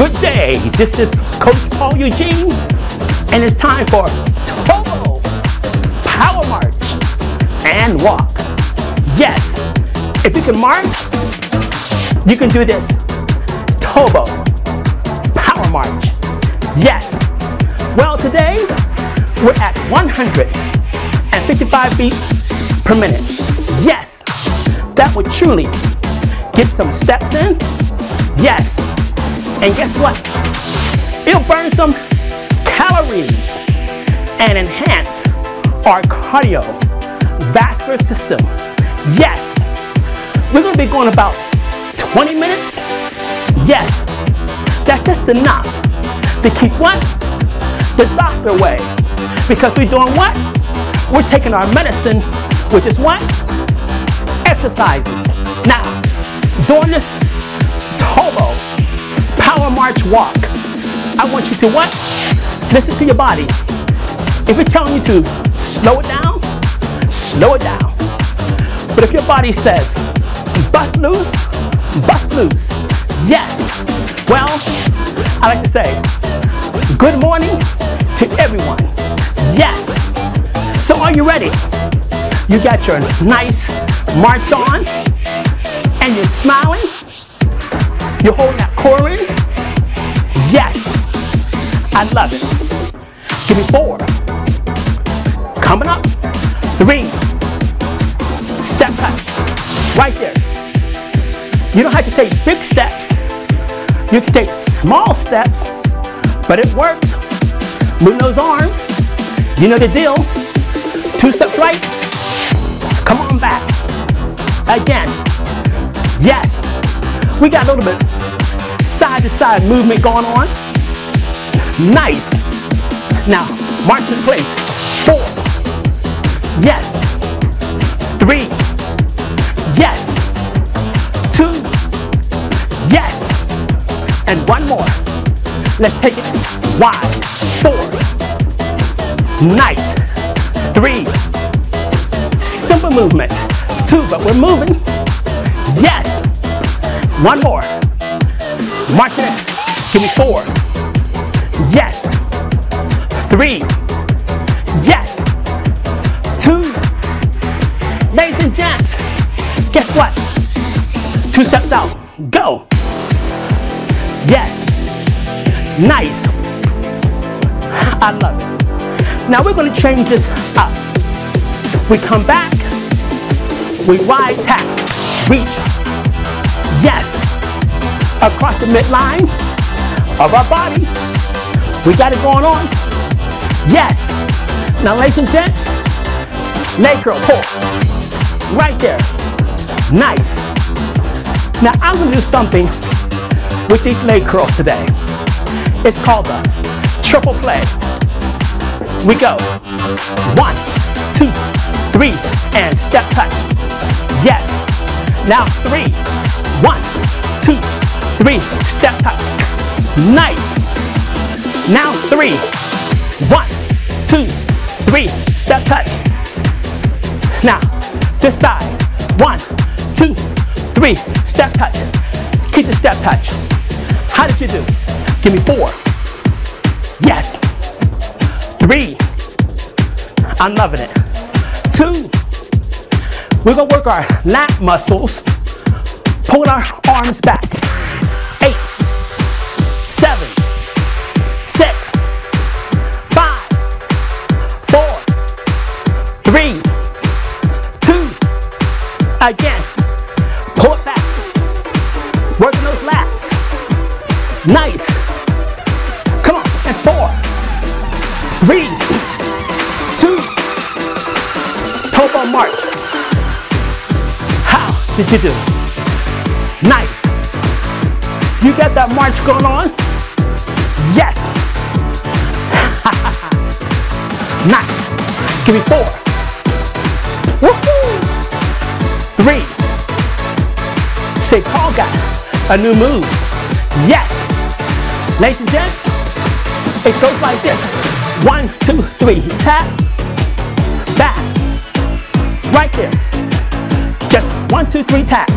Good day. This is Coach Paul Eugene, and it's time for Turbo Power March and Walk. Yes, if you can march, you can do this. Turbo Power March. Yes. Well, today we're at 155 beats per minute. Yes, that would truly get some steps in. Yes, and guess what? It'll burn some calories and enhance our cardiovascular system. Yes, we're gonna be going about 20 minutes. Yes, that's just enough to keep what? The doctor away. Because we're doing what? We're taking our medicine, which is what? Exercising. Now, during this Turbo March Walk, I want you to what? Listen to your body. If it's telling you to slow it down, slow it down. But if your body says, bust loose, bust loose. Yes. Well, I like to say, good morning to everyone. Yes. So are you ready? You got your nice march on and you're smiling. You're holding that core in. Yes. I love it. Give me four. Coming up. Three. Step touch. Right there. You don't have to take big steps. You can take small steps, but it works. Move those arms. You know the deal. Two steps right. Come on back. Again. Yes. We got a little bit side to side movement going on. Nice. Now, march in place. Four. Yes. Three. Yes. Two. Yes. And one more. Let's take it wide. Four. Nice. Three. Simple movements. Two, but we're moving. Yes. One more. March it. Give me four. Yes. Three. Yes. Two. Ladies and gents, guess what? Two steps out. Go. Yes. Nice. I love it. Now we're going to change this up. We come back. We wide tap. Reach. Yes. Across the midline of our body. We got it going on. Yes. Now, ladies and gents, leg curl, pull. Right there. Nice. Now, I'm to do something with these leg curls today. It's called the triple play. We go. One, two, three, and step touch. Yes. Now three. One, two, three, step touch. Nice. Now three. One, two, three, step touch. Now, this side. One, two, three, step touch. Keep the step touch. How did you do? Give me four. Yes. Three. I'm loving it. Two. We're gonna work our lat muscles, pulling our arms back. Seven, six, five, four, three, two. Again. Pull it back. Working those lats. Nice. Come on. And four, three, two, Turbo march. How did you do? Nice. You got that march going on? Yes. nice. Give me four. Woohoo. Three. Say Paul got a new move. Yes. Ladies and gents, it goes like this. One, two, three. Tap. Back. Right there. Just one, two, three, tap.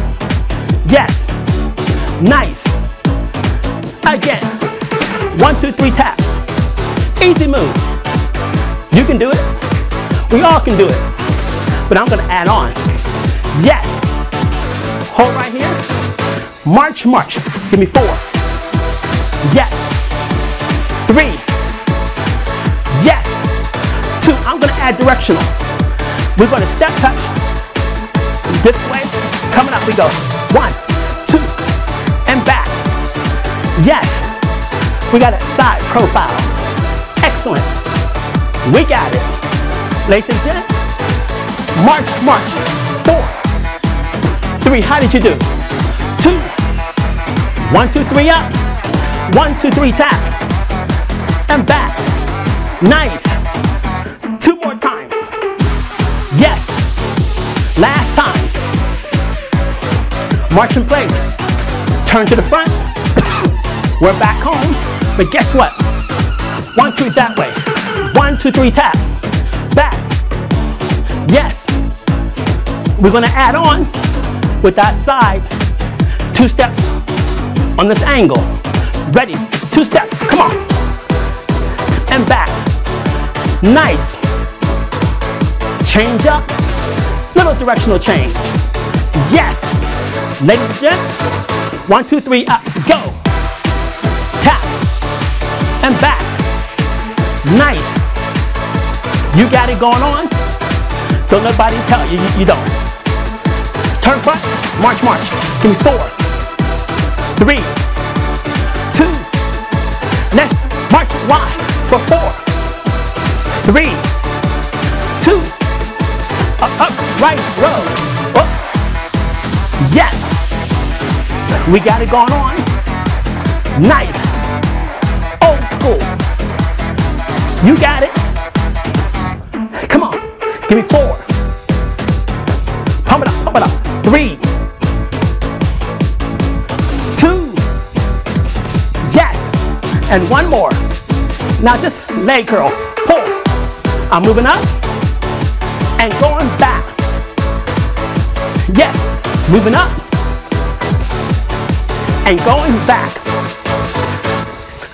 Yes. Nice. Again. One, two, three, tap. Easy move. You can do it. We all can do it. But I'm gonna add on. Yes. Hold right here. March, march. Give me four. Yes. Three. Yes. Two. I'm gonna add directional. We're gonna step touch. This way. Coming up, we go. One. Yes. We got a side profile. Excellent. We got it. Ladies and gents, march, march. Four, three, how did you do? Two, one, two, three, up. One, two, three, tap. And back. Nice. Two more times. Yes. Last time. March in place. Turn to the front. We're back home. But guess what? One, two, that way. One, two, three, tap. Back. Yes. We're gonna add on with that side. Two steps on this angle. Ready? Two steps. Come on. And back. Nice. Change up. Little directional change. Yes. Ladies and gents. One, two, three, up. And back. Nice. You got it going on. Don't nobody tell you, you, you don't. Turn front, march, march. Give me four, three, two. Let's march wide for four, three, two. Up, up, right, row. Up. Yes. We got it going on. Nice. You got it. Come on. Give me four. Pump it up, pump it up. Three. Two. Yes. And one more. Now just leg curl. Pull. I'm moving up and going back. Yes. Moving up and going back.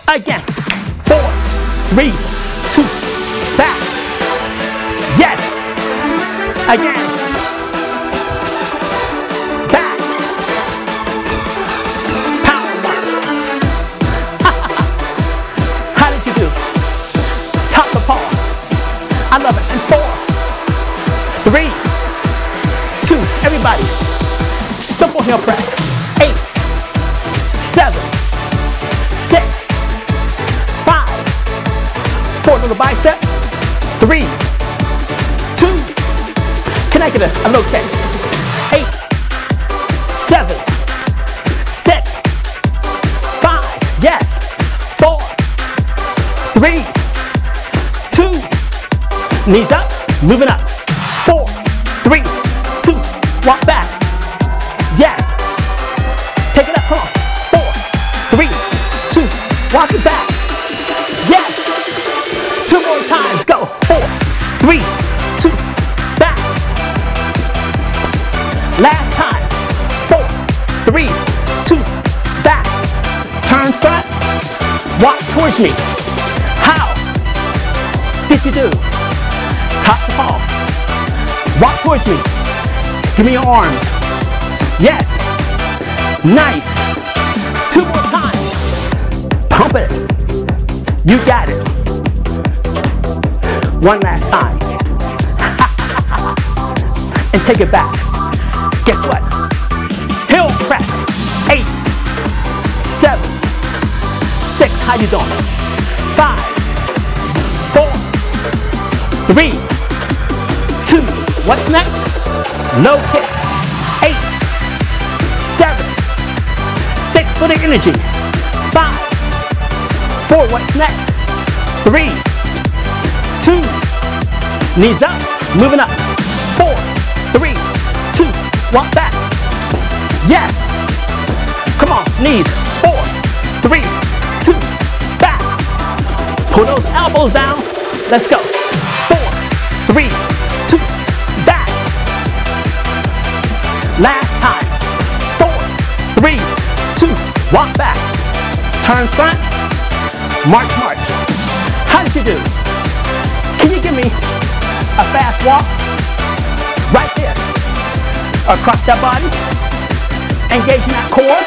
Again. Four, three, Again. Back. Power. How did you do? Top the paw. I love it. And four, three, two, everybody. Simple heel press. Eight, seven, six, five, four little bicep, three, connected a little kick, eight, seven, six, five, yes, four, three, two, knees up, moving up, me, how? Did you do? Top the palm, walk towards me, give me your arms, yes, nice, two more times, pump it, you got it, one last time, and take it back, guess what, how you doing, five, four, three, two, what's next, low kick, eight, seven, six for the energy, five, four, what's next, three, two, knees up, moving up, four, three, two, walk back, yes, come on, knees, four, three, two, pull those elbows down, let's go, four, three, two, back, last time, four, three, two, walk back, turn front, March, march. How did you do? Can you give me a fast walk? Right there. Across that body. Engaging that core.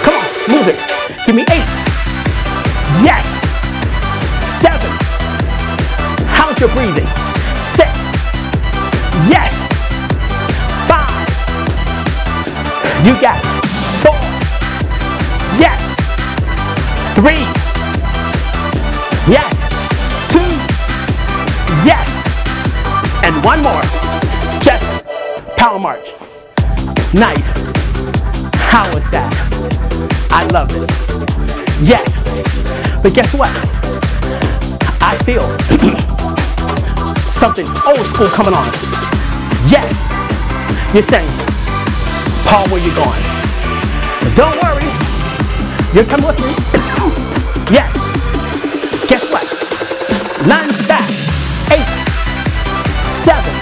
Come on, move it. Give me eight. Yes. How's your breathing? Six. Yes. Five. You got it. Four. Yes. Three. Yes. Two. Yes. And one more. Chest. power march. Nice. How was that? I love it. Yes. But guess what? I feel something old school coming on. Yes. You're saying, Paul, where you going? Don't worry. You're coming with me. yes. Guess what? Lunge back. Eight, seven,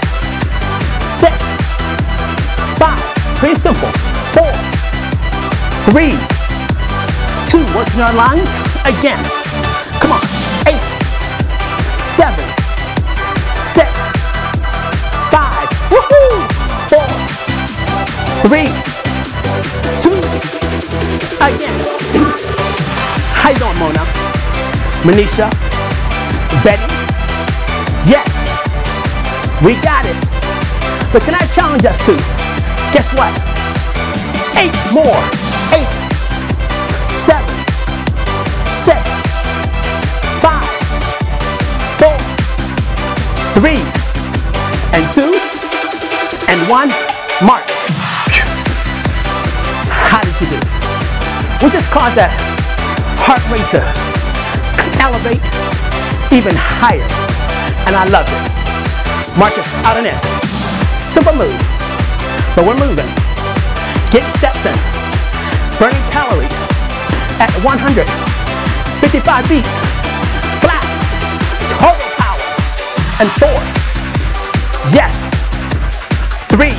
six, five. Pretty simple. Four, three, two. Working our lungs again. Come on. Eight, three, two, again. How you doing, Mona? Manisha? Betty? Yes, we got it. But can I challenge us to? Guess what? Eight more. Eight, seven, six, five, four, three, and two, and one. Mark. We just caused that heart rate to elevate even higher. And I love it. March it out and in. Simple move. But we're moving. Getting steps in. Burning calories at 155 beats. Flat. Total power. And four. Yes. Three.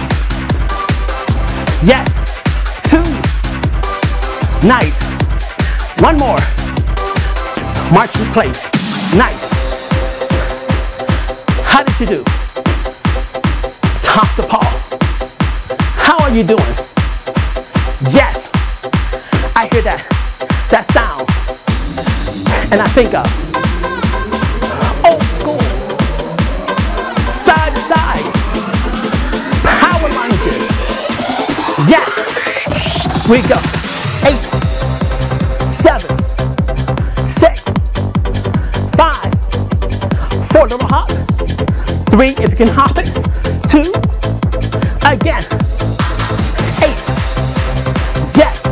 Yes. Nice. One more. March in place. Nice. How did you do? Top to paw. How are you doing? Yes. I hear that, that sound. And I think of old school. Side to side. Power lunges. Yes. We go. Eight, seven, six, five, four, little hop. Three, if you can hop it. Two, again. Eight, yes.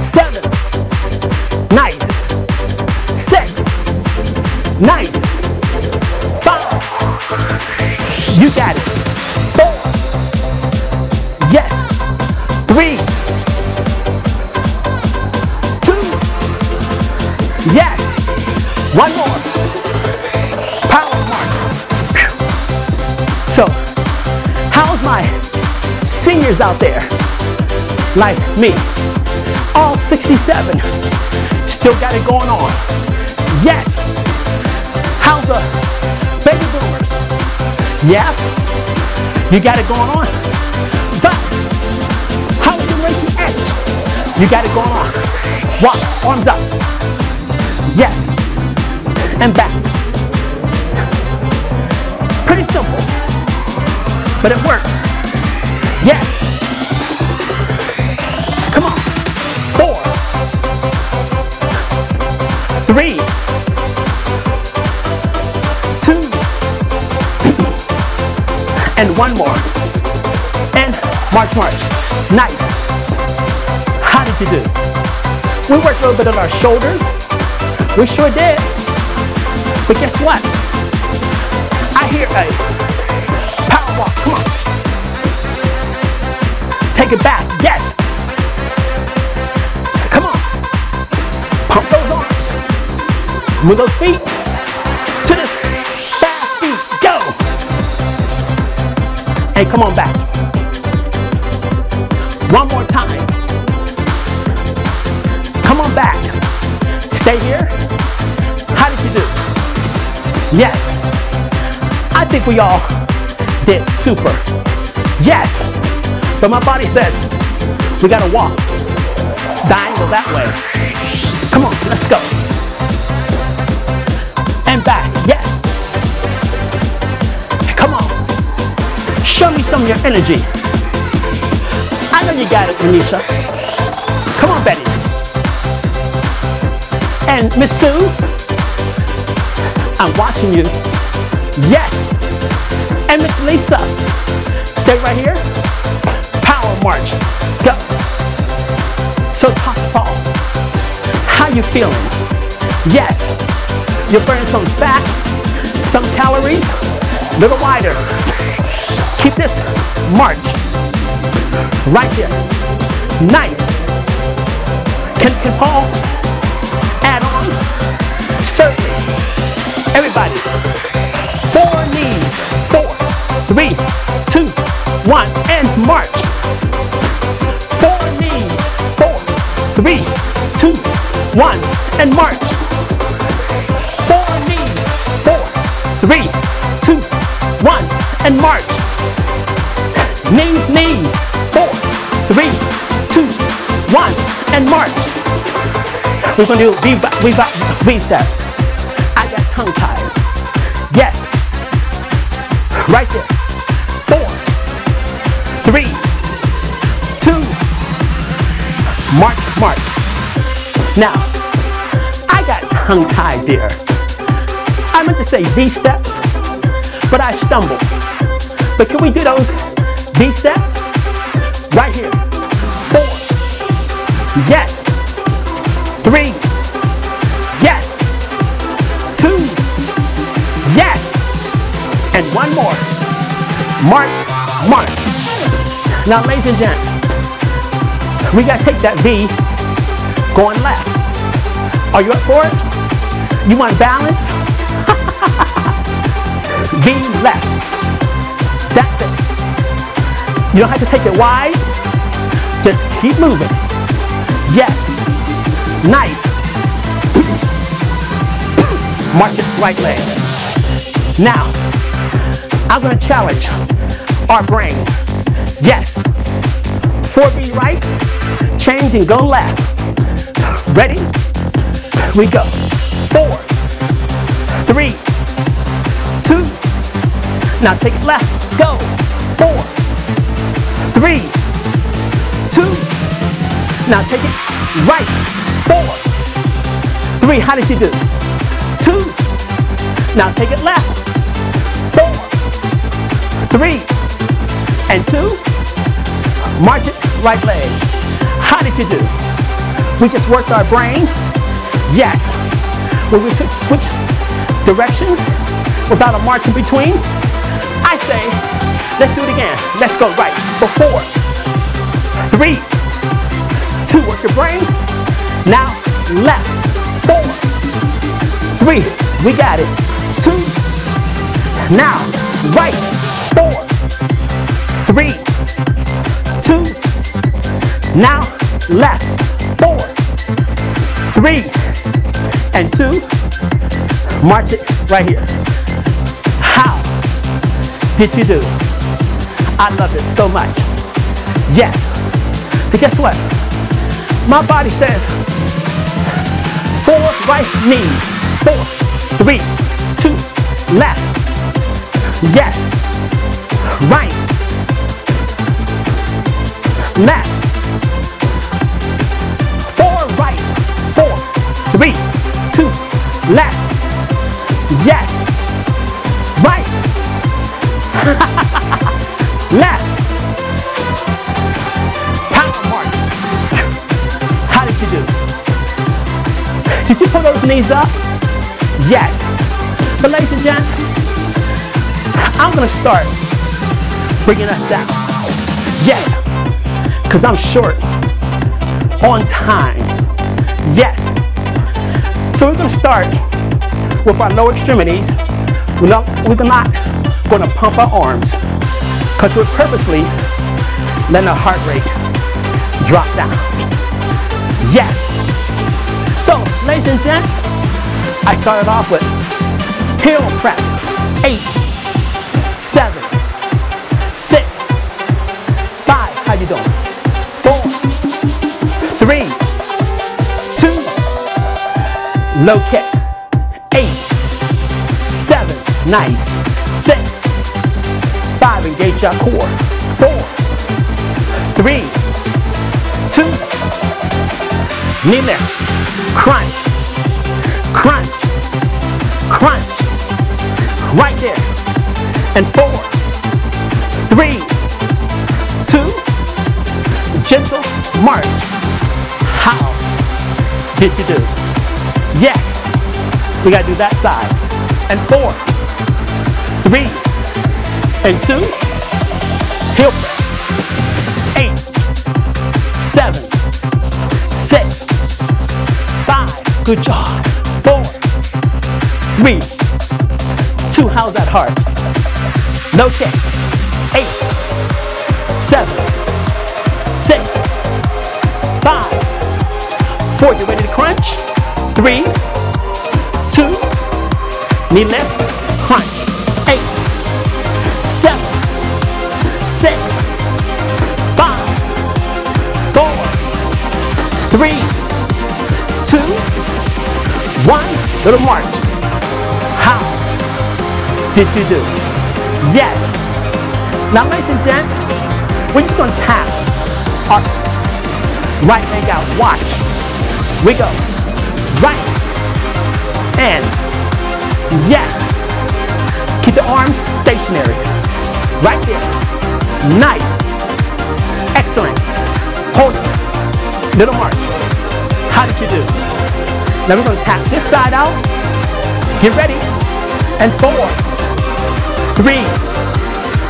Seven, nice. Six, nice. Five, you got it. One more. Power mark. So, how's my seniors out there? Like me. All 67. Still got it going on. Yes. How's the baby boomers? Yes. You got it going on. But how's Generation X? You got it going on. Walk, arms up. Yes. And back. Pretty simple. But it works. Yes. Come on. Four. Three. Two. and one more. And march, march. Nice. How did you do? We worked a little bit on our shoulders. We sure did. But guess what? I hear a power walk. Come on. Take it back. Yes. Come on. Pump those arms. Move those feet to this fast beat. Go. And come on back. One more time. Come on back. Stay here. How did you do? Yes. I think we all did super. Yes. But my body says we gotta walk. Diagonal that way. Come on, let's go. And back. Yes. Come on. Show me some of your energy. I know you got it, Anisha. Come on, Betty. And Miss Sue, I'm watching you. Yes. And Miss Lisa, stay right here. Power march. Go. So top Paul, how you feeling? Yes. You're burning some fat, some calories. Little wider. Keep this march right here. Nice. Can, can Paul add on? Certainly. Everybody. Four knees. Four, three, two, one, and march. Four knees. Four, three, two, one, and march. Four knees. Four, three, two, one, and march. Knees, knees. Four, three, two, one, and march. We're gonna do V, V, V step. Tongue tied. Yes. Right there. Four, three, two, march, march. Now, I got tongue tied there. I meant to say V step, but I stumbled. But can we do those V steps? Right here. March, march. Now, ladies and gents, we gotta take that V going left. Are you up for it? You want balance? V left. That's it. You don't have to take it wide. Just keep moving. Yes. Nice. March it right leg. Now, I'm gonna challenge our brain. Yes. 4B right, change and go left. Ready? We go. Four, three, two. Now take it left. Go. Four, three, two. Now take it right. Four, three. How did you do? Two. Now take it left. Four, three, and two. March it right leg. How did you do? We just worked our brain. Yes. When we switch, directions without a march in between, I say, let's do it again. Let's go right. For four, three, two, work your brain. Now, left, four, three, we got it. Two, now, right, three, two, now, left, four, three, and two. March it right here. How did you do? I love it so much. Yes. But guess what? My body says four right knees. Four, three, two, left. Yes. Right. Left. Four right. Four, three, two, left. Yes. Right. left. Power march. How did you do? Did you pull those knees up? Yes. But ladies and gents, I'm gonna start bringing us down. Yes, because I'm short on time. Yes. So we're gonna start with our lower extremities. We're not, we're not gonna pump our arms because we're purposely letting our heart rate drop down. Yes. So, ladies and Gents. I started off with heel press. Eight, seven, six, five. How you doing? Low kick. Eight, seven, nice. Six, five, engage your core. Four, three, two, knee lift, crunch, crunch, crunch, right there, and four, three, two, gentle march. How did you do? Yes, we gotta do that side, and four, three, and two, heel press, eight, seven, six, five, good job, four, three, two, how's that hard? No kick, eight, seven, six, five, four, you ready to crunch? Three, two, knee lift, crunch, eight, seven, six, five, four, three, two, one. Little march. How did you do? Yes. Now, ladies and gents, we're just gonna tap our right leg out. Watch. We go. Right. And yes. Keep the arms stationary. Right there. Nice. Excellent. Hold it. Little march. How did you do? Now we're gonna tap this side out. Get ready. And four, three,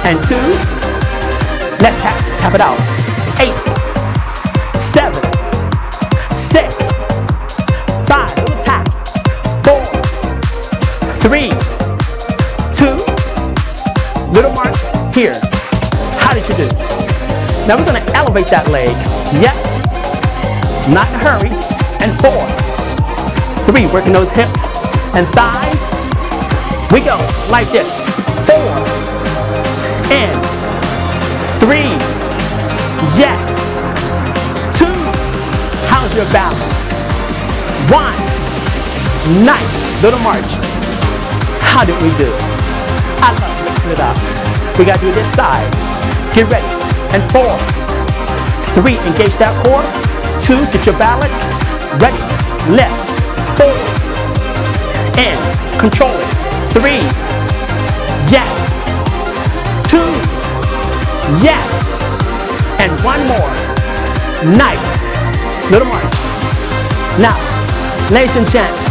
and two. Let's tap, tap it out. Eight, three, two, little march here. How did you do? Now we're gonna elevate that leg. Yep. Not in a hurry. And four, three, working those hips and thighs. We go like this. Four, and three, yes. Two, how's your balance? One, nice, little march. How did we do? I love mixing it up. We gotta do this side. Get ready. And four, three, engage that core. Two, get your balance. Ready, left, four, and control it. Three, yes, two, yes, and one more. Nice, little march. Now, ladies and gents,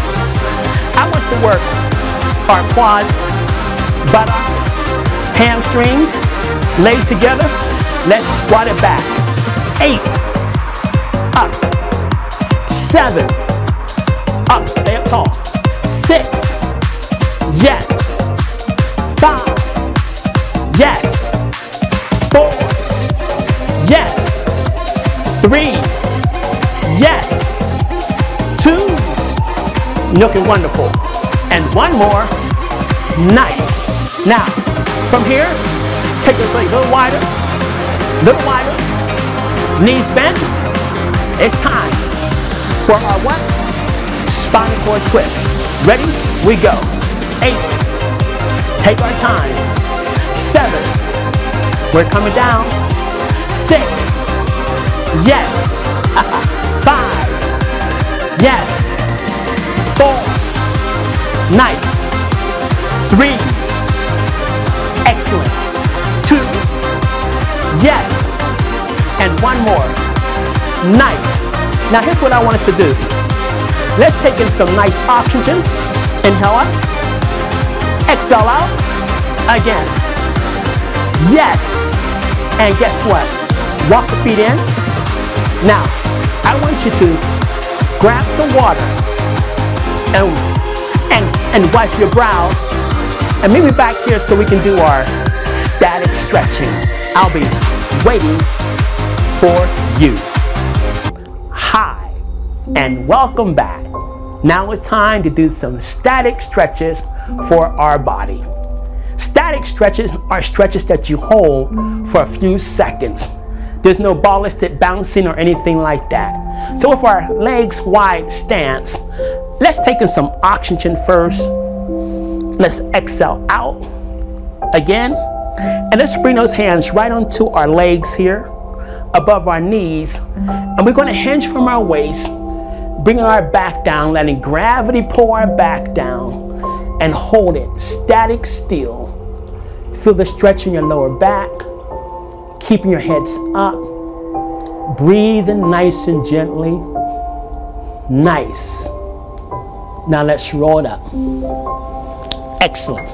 I want to work our quads, buttocks, hamstrings, legs together. Let's squat it back. Eight, up, seven, up, stay up tall. Six, yes. Five, yes. Four, yes. Three, yes. Two, looking wonderful. And one more, nice. Now, from here, take your leg a little wider, A little wider, knees bent. It's time for our what? Spinal cord twist. Ready? We go. Eight. Take our time. Seven. We're coming down. Six. Yes. Five. Yes. Nice. Three. Excellent. Two. Yes. And one more. Nice. Now here's what I want us to do. Let's take in some nice oxygen. Inhale up. Exhale out. Again. Yes. And guess what? Walk the feet in. Now, I want you to grab some water and, and, wipe your brow and meet me back here so we can do our static stretching. I'll be waiting for you. Hi, and welcome back. Now it's time to do some static stretches for our body. Static stretches are stretches that you hold for a few seconds. There's no ballistic bouncing or anything like that. So with our legs wide stance, let's take in some oxygen first. Let's exhale out again. And let's bring those hands right onto our legs here, above our knees. And we're gonna hinge from our waist, bringing our back down, letting gravity pull our back down and hold it static still. Feel the stretch in your lower back, keeping your heads up, breathing nice and gently. Nice. Now let's roll it up. Excellent.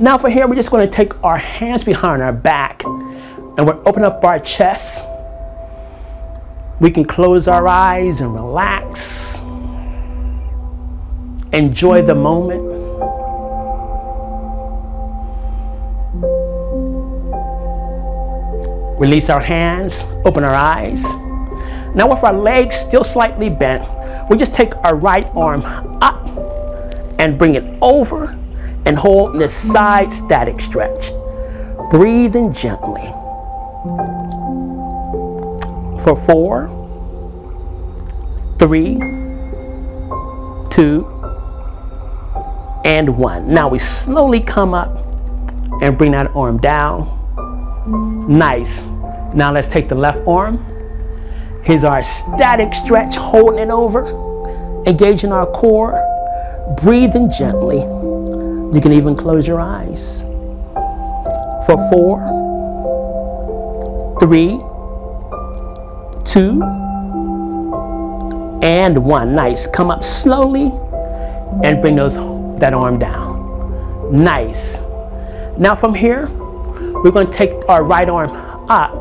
Now for here, we're just going to take our hands behind our back and we'll open up our chest. We can close our eyes and relax. Enjoy the moment. Release our hands, open our eyes. Now with our legs still slightly bent, we just take our right arm up and bring it over and hold this side static stretch. Breathing gently. For four, three, two, and one. Now we slowly come up and bring that arm down. Nice. Now let's take the left arm. Here's our static stretch, holding it over, engaging our core, breathing gently. You can even close your eyes. For four, three, two, and one. Nice. Come up slowly and bring those that arm down. Nice. Now from here, we're going to take our right arm up,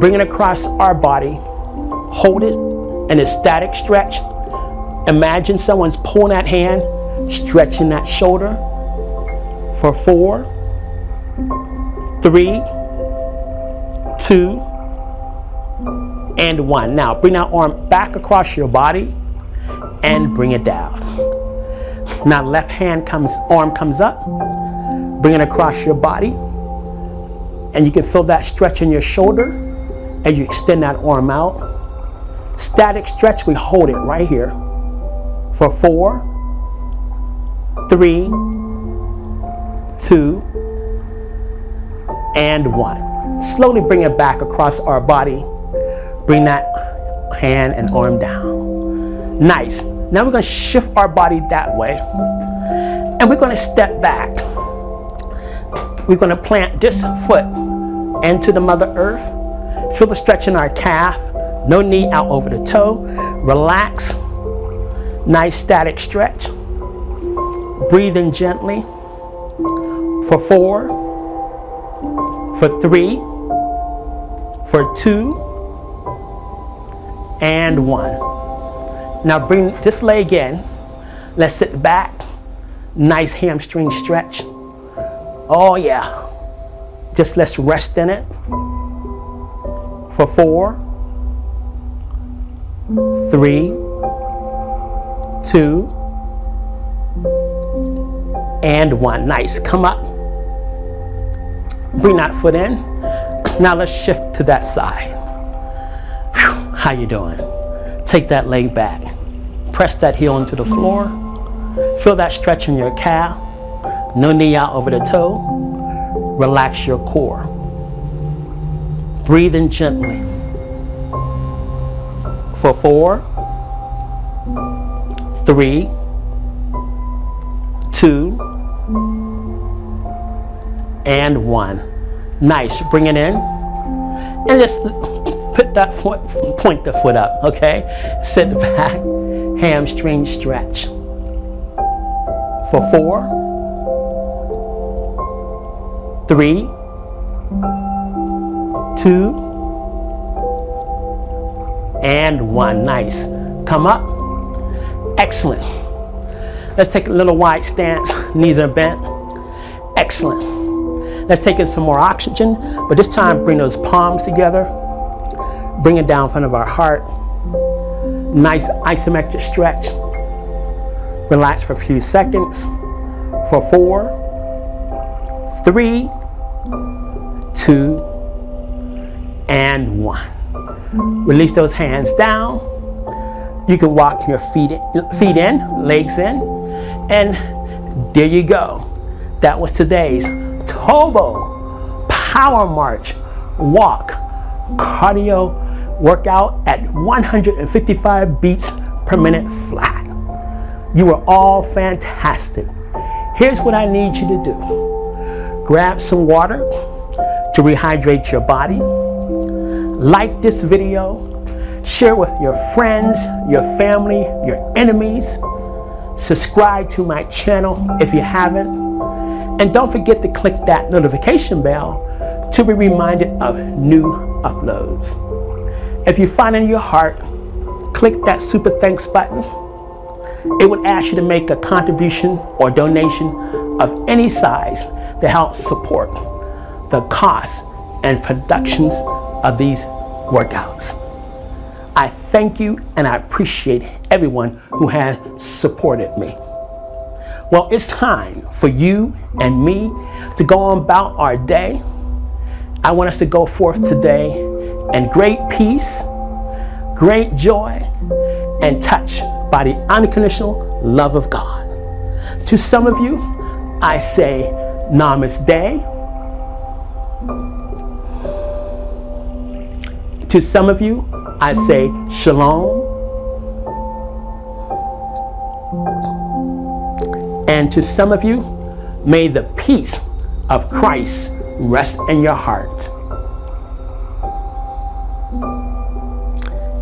bring it across our body, hold it in a static stretch. Imagine someone's pulling that hand, stretching that shoulder, for four, three, two, and one. Now bring that arm back across your body and bring it down. Now left hand comes, arm comes up, bring it across your body, and you can feel that stretch in your shoulder as you extend that arm out. Static stretch, we hold it right here for four, three, two, and one. Slowly bring it back across our body. Bring that hand and arm down. Nice. Now we're going to shift our body that way. And we're going to step back. We're going to plant this foot into the Mother Earth. Feel the stretch in our calf. No knee out over the toe. Relax. Nice static stretch. Breathing gently for four, for three, for two, and one. Now bring this leg in. Let's sit back. Nice hamstring stretch. Oh yeah. Just let's rest in it. For four, three, two, and one. Nice. Come up. Bring that foot in. Now let's shift to that side. How you doing? Take that leg back. Press that heel into the floor. Feel that stretch in your calf. No knee out over the toe. Relax your core. Breathe in gently. For four, three, two, and one. Nice. Bring it in. And just put that foot, point the foot up, okay? Sit back, hamstring stretch. For four, three, two, and one. Nice. Come up. Excellent. Let's take a little wide stance. Knees are bent. Excellent. Let's take in some more oxygen, but this time bring those palms together. Bring it down in front of our heart. Nice isometric stretch. Relax for a few seconds. For four, three, two, and one. Release those hands down. You can walk your feet in, feet in, legs in, and there you go. That was today's Turbo Power March Walk Cardio Workout at 155 beats per minute flat. You are all fantastic. Here's what I need you to do. Grab some water to rehydrate your body. Like this video. Share with your friends, your family, your enemies. Subscribe to my channel if you haven't. And don't forget to click that notification bell to be reminded of new uploads. If you find in your heart, click that super thanks button. It would ask you to make a contribution or donation of any size to help support the costs and productions of these workouts. I thank you and I appreciate everyone who has supported me. Well, it's time for you and me to go on about our day. I want us to go forth today in great peace, great joy, and touch by the unconditional love of God. To some of you, I say namaste. To some of you, I say shalom. And to some of you, may the peace of Christ rest in your heart.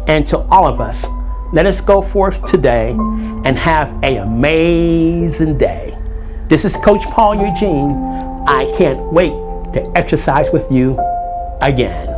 And to all of us, let us go forth today and have an amazing day. This is Coach Paul Eugene. I can't wait to exercise with you again.